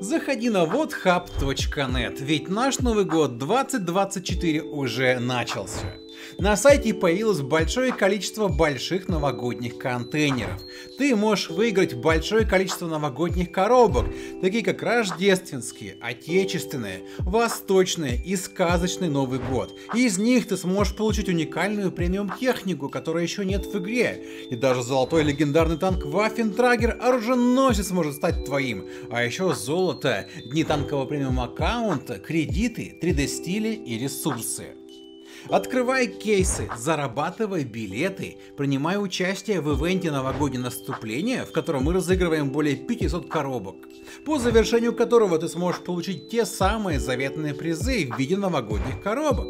Заходи на whathub.net, ведь наш Новый год 2024 уже начался. На сайте появилось большое количество больших новогодних контейнеров. Ты можешь выиграть большое количество новогодних коробок, такие как рождественские, отечественные, восточные и сказочный Новый год. Из них ты сможешь получить уникальную премиум технику, которой еще нет в игре. И даже золотой легендарный танк Waffentrager оруженосец может стать твоим. А еще золото, дни танкового премиум аккаунта, кредиты, 3D стили и ресурсы. Открывай кейсы, зарабатывай билеты, принимай участие в ивенте новогоднее наступление, в котором мы разыгрываем более 500 коробок, по завершению которого ты сможешь получить те самые заветные призы в виде новогодних коробок.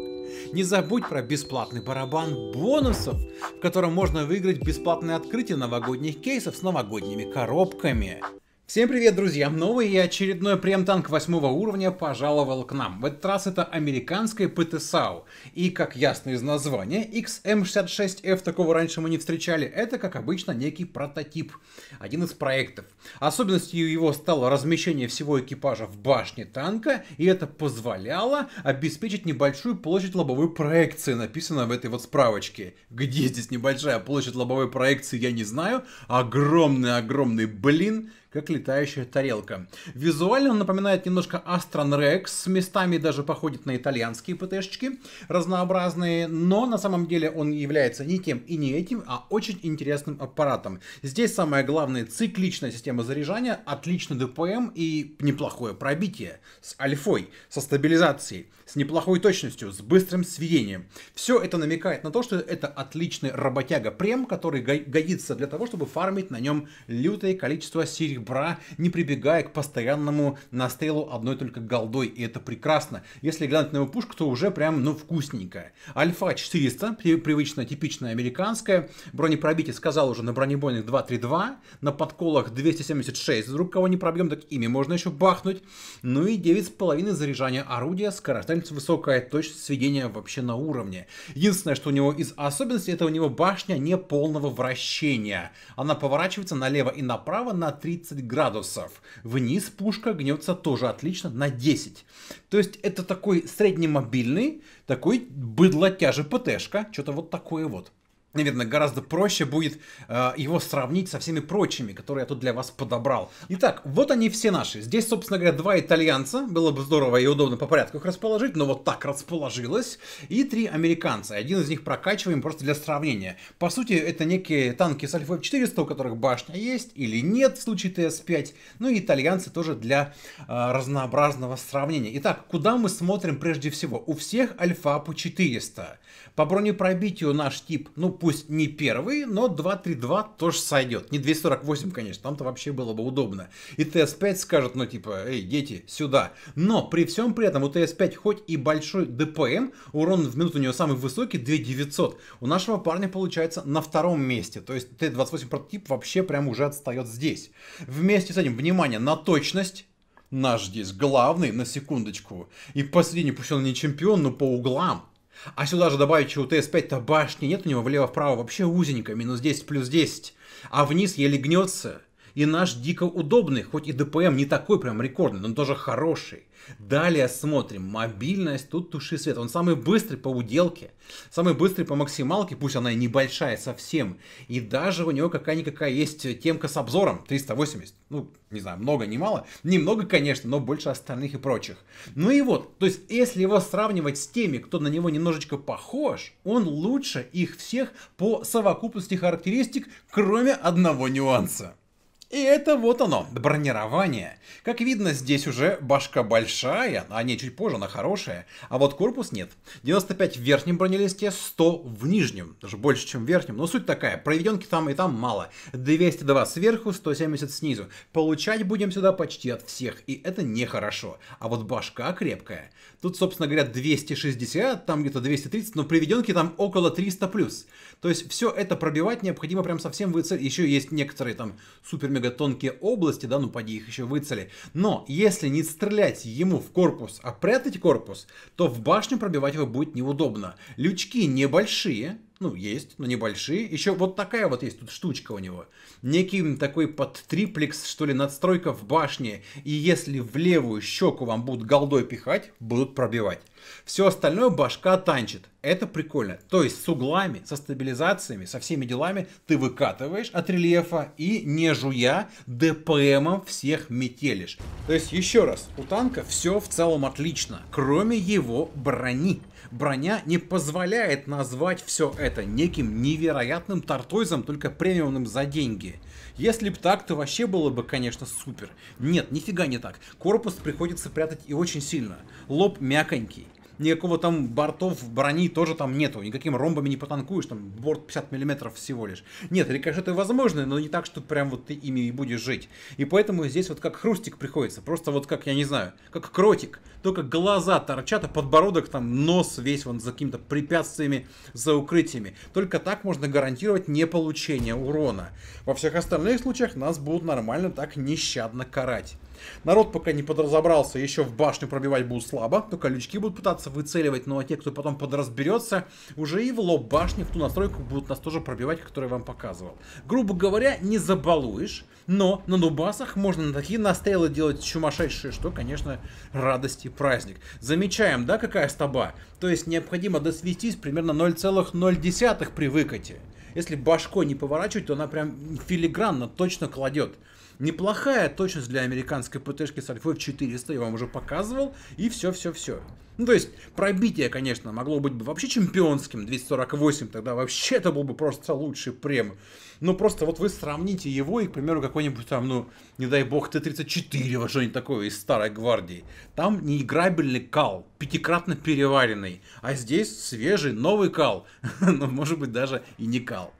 Не забудь про бесплатный барабан бонусов, в котором можно выиграть бесплатное открытие новогодних кейсов с новогодними коробками. Всем привет, друзья! Новый и очередной прем-танк восьмого уровня пожаловал к нам. В этот раз это американская ПТСАУ. И, как ясно из названия, XM66F, такого раньше мы не встречали, это, как обычно, некий прототип. Один из проектов. Особенностью его стало размещение всего экипажа в башне танка, и это позволяло обеспечить небольшую площадь лобовой проекции, написано в этой вот справочке. Где здесь небольшая площадь лобовой проекции, я не знаю. Огромный-огромный блин как летающая тарелка. Визуально он напоминает немножко Astron Rex, местами даже походит на итальянские ПТшечки, разнообразные, но на самом деле он является не тем и не этим, а очень интересным аппаратом. Здесь самое главное цикличная система заряжания, отличный ДПМ и неплохое пробитие с альфой, со стабилизацией, с неплохой точностью, с быстрым сведением. Все это намекает на то, что это отличный работяга прем, который годится для того, чтобы фармить на нем лютое количество серебра бра, не прибегая к постоянному настрелу одной только голдой, и это прекрасно. Если глянуть на его пушку, то уже прям, ну, вкусненькая. Альфа 400, привычно типичная американская, бронепробитие сказал уже на бронебойных 232, на подколах 276, вдруг кого не пробьем, так ими можно еще бахнуть. Ну и 9,5 заряжания орудия, скорострельность высокая, точность сведения вообще на уровне. Единственное, что у него из особенностей, это у него башня не полного вращения. Она поворачивается налево и направо на 30 15 градусов. Вниз пушка гнется тоже отлично на 10. То есть это такой среднемобильный, такой быдлотяжий ПТшка, что-то вот такое вот наверное, гораздо проще будет э, его сравнить со всеми прочими, которые я тут для вас подобрал. Итак, вот они все наши. Здесь, собственно говоря, два итальянца. Было бы здорово и удобно по порядку их расположить, но вот так расположилось. И три американца. Один из них прокачиваем просто для сравнения. По сути, это некие танки с Альфа 400, у которых башня есть или нет в случае ТС-5. Ну и итальянцы тоже для э, разнообразного сравнения. Итак, куда мы смотрим прежде всего? У всех Альфа по 400. По бронепробитию наш тип, ну пусть не первый, но 232 тоже сойдет. Не 248, конечно, там-то вообще было бы удобно. И ТС-5 скажет, ну типа, эй, дети, сюда. Но при всем при этом у ТС-5 хоть и большой ДПМ, урон в минуту у него самый высокий, 2900. У нашего парня получается на втором месте. То есть Т-28 прототип вообще прям уже отстает здесь. Вместе с этим, внимание, на точность наш здесь главный, на секундочку. И последний, пусть он не чемпион, но по углам. А сюда же добавить, что у ТС-5-то башни нет у него влево-вправо, вообще узенько, минус 10 плюс 10. А вниз еле гнется. И наш дико удобный, хоть и ДПМ не такой прям рекордный, но тоже хороший. Далее смотрим. Мобильность, тут туши свет. Он самый быстрый по уделке. Самый быстрый по максималке, пусть она и небольшая совсем. И даже у него какая-никакая есть темка с обзором. 380. Ну, не знаю, много, не мало. Немного, конечно, но больше остальных и прочих. Ну и вот, то есть, если его сравнивать с теми, кто на него немножечко похож, он лучше их всех по совокупности характеристик, кроме одного нюанса. И это вот оно, бронирование. Как видно, здесь уже башка большая, а не чуть позже, она хорошая. А вот корпус нет. 95 в верхнем бронелисте, 100 в нижнем. Даже больше, чем в верхнем. Но суть такая, проведенки там и там мало. 202 сверху, 170 снизу. Получать будем сюда почти от всех, и это нехорошо. А вот башка крепкая. Тут, собственно говоря, 260, там где-то 230, но приведенки там около 300 плюс. То есть все это пробивать необходимо прям совсем выцелить. Еще есть некоторые там супер мега тонкие области, да, ну поди их еще выцели. Но если не стрелять ему в корпус, а прятать корпус, то в башню пробивать его будет неудобно. Лючки небольшие, ну, есть, но небольшие. Еще вот такая вот есть тут штучка у него. Некий такой под триплекс, что ли, надстройка в башне. И если в левую щеку вам будут голдой пихать, будут пробивать. Все остальное башка танчит. Это прикольно. То есть с углами, со стабилизациями, со всеми делами ты выкатываешь от рельефа и не жуя ДПМом всех метелишь. То есть еще раз, у танка все в целом отлично, кроме его брони. Броня не позволяет назвать все это неким невероятным тартойзом, только премиумным за деньги. Если бы так, то вообще было бы, конечно, супер. Нет, нифига не так. Корпус приходится прятать и очень сильно. Лоб мяконький никакого там бортов брони тоже там нету, никаким ромбами не потанкуешь, там борт 50 миллиметров всего лишь. Нет, рикошеты возможны, но не так, что прям вот ты ими и будешь жить. И поэтому здесь вот как хрустик приходится, просто вот как, я не знаю, как кротик, только глаза торчат, а подбородок там, нос весь вон за какими-то препятствиями, за укрытиями. Только так можно гарантировать не получение урона. Во всех остальных случаях нас будут нормально так нещадно карать. Народ пока не подразобрался, еще в башню пробивать будут слабо, только лючки будут пытаться выцеливать, ну а те, кто потом подразберется, уже и в лоб башни в ту настройку будут нас тоже пробивать, которую я вам показывал. Грубо говоря, не забалуешь, но на нубасах можно на такие настрелы делать сумасшедшие, что, конечно, радость и праздник. Замечаем, да, какая стаба? То есть необходимо досвестись примерно 0,0 при выкате. Если башкой не поворачивать, то она прям филигранно точно кладет. Неплохая точность для американской ПТшки с альфой в 400, я вам уже показывал, и все-все-все. Ну, то есть, пробитие, конечно, могло быть бы вообще чемпионским, 248, тогда вообще это был бы просто лучший прем. Но просто вот вы сравните его и, к примеру, какой-нибудь там, ну, не дай бог, Т-34, вот что-нибудь такое из старой гвардии. Там неиграбельный кал, пятикратно переваренный, а здесь свежий, новый кал, но может быть даже и не кал.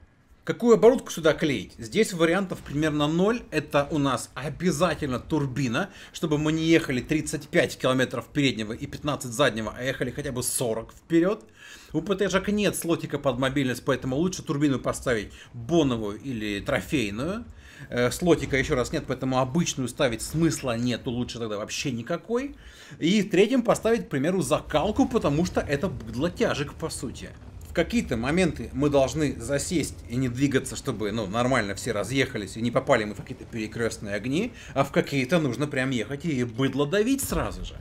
Какую оборудку сюда клеить? Здесь вариантов примерно 0. Это у нас обязательно турбина, чтобы мы не ехали 35 километров переднего и 15 заднего, а ехали хотя бы 40 вперед. У ПТ-жака нет слотика под мобильность, поэтому лучше турбину поставить боновую или трофейную. Э, слотика еще раз нет, поэтому обычную ставить смысла нету, лучше тогда вообще никакой. И третьим поставить, к примеру, закалку, потому что это быдло тяжек по сути какие-то моменты мы должны засесть и не двигаться, чтобы ну, нормально все разъехались и не попали мы в какие-то перекрестные огни, а в какие-то нужно прям ехать и быдло давить сразу же.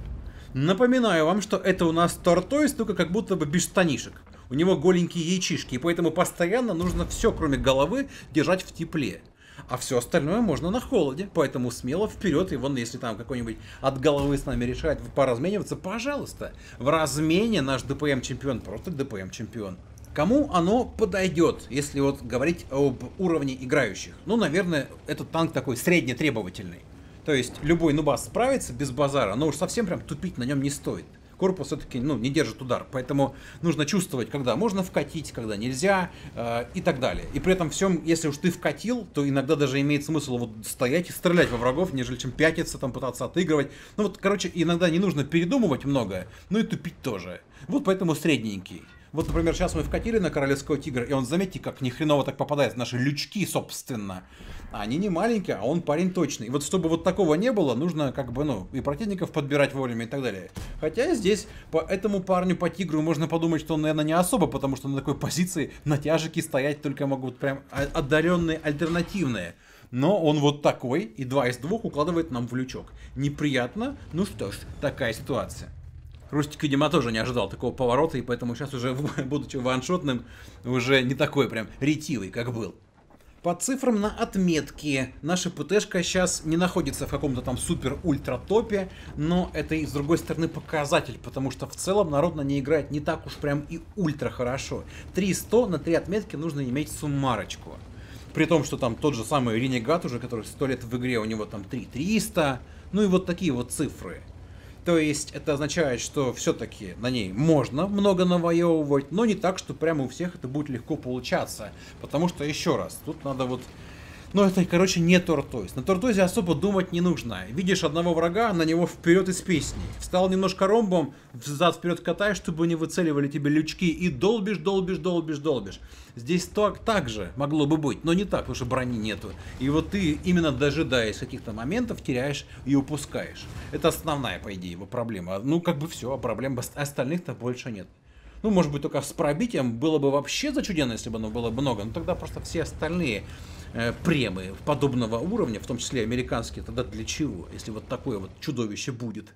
Напоминаю вам, что это у нас тортой, только как будто бы без штанишек. У него голенькие яичишки, и поэтому постоянно нужно все, кроме головы, держать в тепле а все остальное можно на холоде. Поэтому смело вперед, и вон, если там какой-нибудь от головы с нами решает поразмениваться, пожалуйста. В размене наш ДПМ чемпион, просто ДПМ чемпион. Кому оно подойдет, если вот говорить об уровне играющих? Ну, наверное, этот танк такой среднетребовательный. То есть любой нубас справится без базара, но уж совсем прям тупить на нем не стоит корпус все-таки ну, не держит удар. Поэтому нужно чувствовать, когда можно вкатить, когда нельзя э, и так далее. И при этом всем, если уж ты вкатил, то иногда даже имеет смысл вот стоять и стрелять во врагов, нежели чем пятиться, там пытаться отыгрывать. Ну вот, короче, иногда не нужно передумывать многое, но и тупить тоже. Вот поэтому средненький. Вот, например, сейчас мы вкатили на Королевского Тигра, и он, заметьте, как ни хреново так попадает наши лючки, собственно. Они не маленькие, а он парень точный. И вот чтобы вот такого не было, нужно как бы, ну, и противников подбирать вовремя и так далее. Хотя здесь по этому парню, по Тигру, можно подумать, что он, наверное, не особо, потому что на такой позиции натяжики стоять только могут прям одаренные альтернативные. Но он вот такой, и два из двух укладывает нам в лючок. Неприятно, ну что ж, такая ситуация. Рустик, видимо, тоже не ожидал такого поворота, и поэтому сейчас уже, будучи ваншотным, уже не такой прям ретивый, как был. По цифрам на отметке, наша ПТшка сейчас не находится в каком-то там супер-ультра топе, но это и с другой стороны показатель, потому что в целом народ на ней играет не так уж прям и ультра хорошо. 300 на 3 отметки нужно иметь суммарочку. При том, что там тот же самый Ренегат уже, который 100 лет в игре, у него там 3300, ну и вот такие вот цифры. То есть это означает, что все-таки на ней можно много навоевывать, но не так, что прямо у всех это будет легко получаться. Потому что, еще раз, тут надо вот но это, короче, не Тортойз. На Тортойзе особо думать не нужно. Видишь одного врага, на него вперед из песни. Встал немножко ромбом, взад вперед катаешь, чтобы не выцеливали тебе лючки, и долбишь, долбишь, долбишь, долбишь. Здесь так, так же могло бы быть, но не так, потому что брони нету. И вот ты, именно дожидаясь каких-то моментов, теряешь и упускаешь. Это основная, по идее, его проблема. Ну, как бы все, а проблем остальных-то больше нет. Ну, может быть, только с пробитием было бы вообще зачуденно, если бы оно было много. Но тогда просто все остальные э, премы подобного уровня, в том числе американские, тогда для чего, если вот такое вот чудовище будет?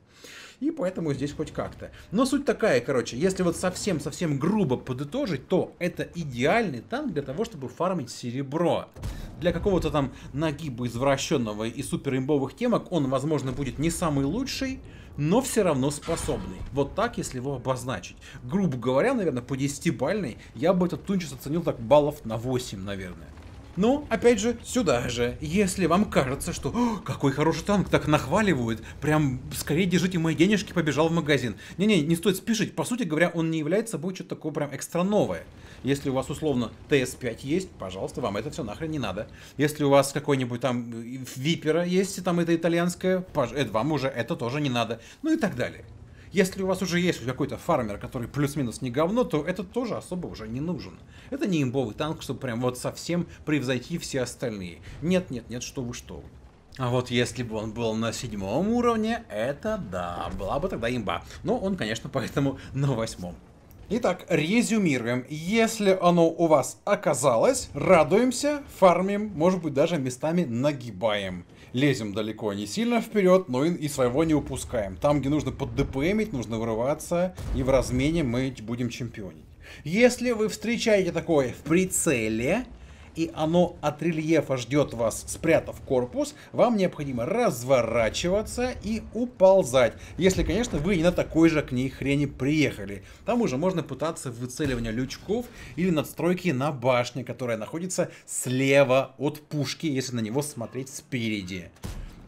И поэтому здесь хоть как-то. Но суть такая, короче, если вот совсем-совсем грубо подытожить, то это идеальный танк для того, чтобы фармить серебро. Для какого-то там нагиба извращенного и супер имбовых темок он, возможно, будет не самый лучший, но все равно способный. Вот так, если его обозначить. Грубо говоря, наверное, по 10-бальной я бы этот тунчес оценил так баллов на 8, наверное. Но, опять же, сюда же, если вам кажется, что какой хороший танк, так нахваливают, прям скорее держите мои денежки, побежал в магазин. Не-не, не стоит спешить, по сути говоря, он не является собой что-то такое прям экстра новое. Если у вас условно TS5 есть, пожалуйста, вам это все нахрен не надо. Если у вас какой-нибудь там Випера есть, там это итальянское, это вам уже это тоже не надо. Ну и так далее. Если у вас уже есть какой-то фармер, который плюс-минус не говно, то этот тоже особо уже не нужен. Это не имбовый танк, чтобы прям вот совсем превзойти все остальные. Нет, нет, нет, что вы, что. А вот если бы он был на седьмом уровне, это да, была бы тогда имба. Но он, конечно, поэтому на восьмом. Итак, резюмируем. Если оно у вас оказалось, радуемся, фармим, может быть даже местами нагибаем. Лезем далеко не сильно вперед, но и, своего не упускаем. Там, где нужно под ДПМить, нужно вырываться, и в размене мы будем чемпионить. Если вы встречаете такое в прицеле, и оно от рельефа ждет вас, спрятав корпус, вам необходимо разворачиваться и уползать. Если, конечно, вы не на такой же к ней хрени приехали. Там уже можно пытаться выцеливания лючков или надстройки на башне, которая находится слева от пушки, если на него смотреть спереди.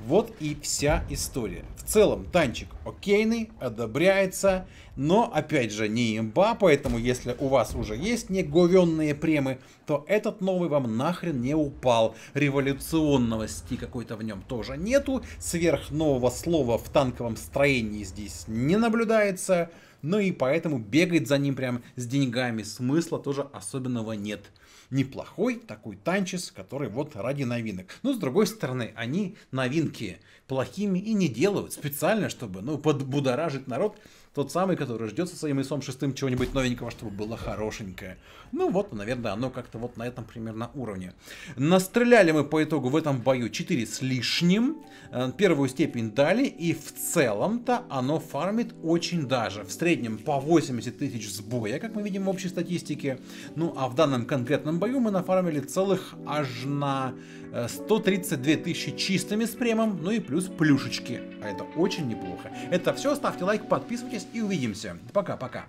Вот и вся история. В целом, танчик окейный, одобряется, но, опять же, не имба, поэтому если у вас уже есть неговенные премы, то этот новый вам нахрен не упал. Революционности какой-то в нем тоже нету, сверх нового слова в танковом строении здесь не наблюдается, ну и поэтому бегать за ним прям с деньгами смысла тоже особенного нет неплохой такой танчес, который вот ради новинок. Но с другой стороны, они новинки плохими и не делают специально, чтобы ну, подбудоражить народ тот самый, который ждет со своим ИСом шестым чего-нибудь новенького, чтобы было хорошенькое. Ну вот, наверное, оно как-то вот на этом примерно уровне. Настреляли мы по итогу в этом бою 4 с лишним. Э, первую степень дали, и в целом-то оно фармит очень даже. В среднем по 80 тысяч с боя, как мы видим в общей статистике. Ну а в данном конкретном бою мы нафармили целых аж на 132 э, тысячи чистыми с премом, ну и плюс плюшечки. А это очень неплохо. Это все, ставьте лайк, подписывайтесь и увидимся. Пока-пока.